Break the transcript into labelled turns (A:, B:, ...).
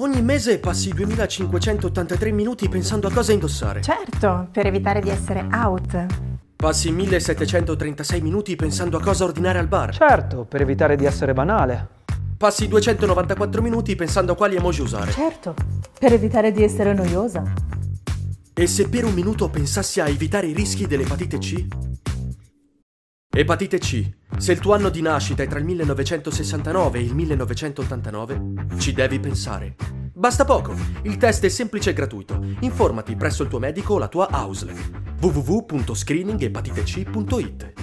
A: Ogni mese passi 2583 minuti pensando a cosa indossare.
B: Certo, per evitare di essere out.
A: Passi 1736 minuti pensando a cosa ordinare al bar.
C: Certo, per evitare di essere banale.
A: Passi 294 minuti pensando a quali emoji usare.
D: Certo, per evitare di essere noiosa.
A: E se per un minuto pensassi a evitare i rischi dell'epatite C? Epatite C. Se il tuo anno di nascita è tra il 1969 e il 1989, ci devi pensare. Basta poco, il test è semplice e gratuito. Informati presso il tuo medico o la tua AUSL. www.screeningepatitec.it